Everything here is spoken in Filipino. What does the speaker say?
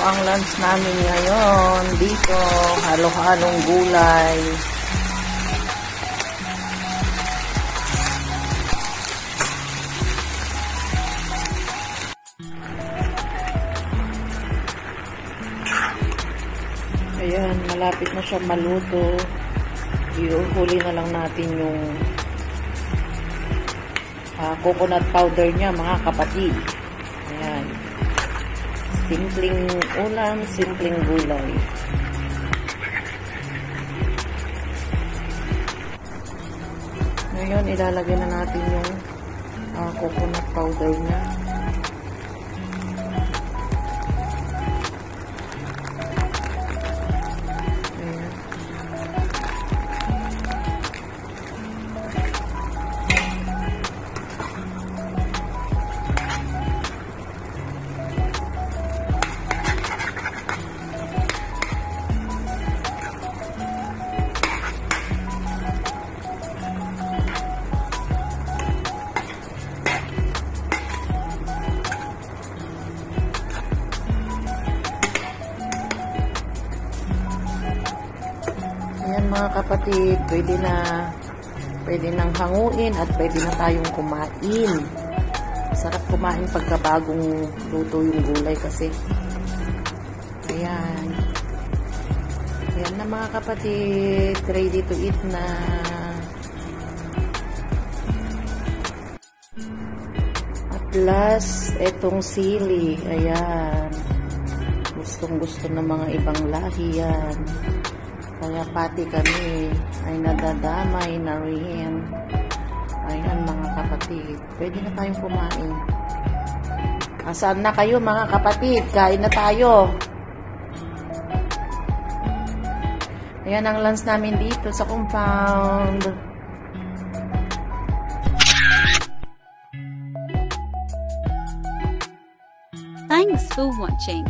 ang lunch namin ngayon. Dito, halo-halong gulay. Ayan, malapit na siya maluto. Iuhuli na lang natin yung uh, coconut powder niya, mga kapatid. Ayan. Simpleng ulam, simpleng gulay. Ngayon, ilalagay na natin yung uh, coconut powder niya. Mga kapatid, pwede na pwede nang hanguin at pwede na tayong kumain. Sarap kumain pagka bagong luto yung gulay kasi. Ayan. Ayan na mga kapatid, ready to eat na. At last, etong sili. Ayan. Gustong gusto ng mga ibang lahi yan. Kaya pati kami ay nadadamay na rin. Ayan mga kapatid. Pwede na tayong kumain. Asan na kayo mga kapatid? Kain na tayo. Ayan ang lunch namin dito sa compound. Thanks for watching.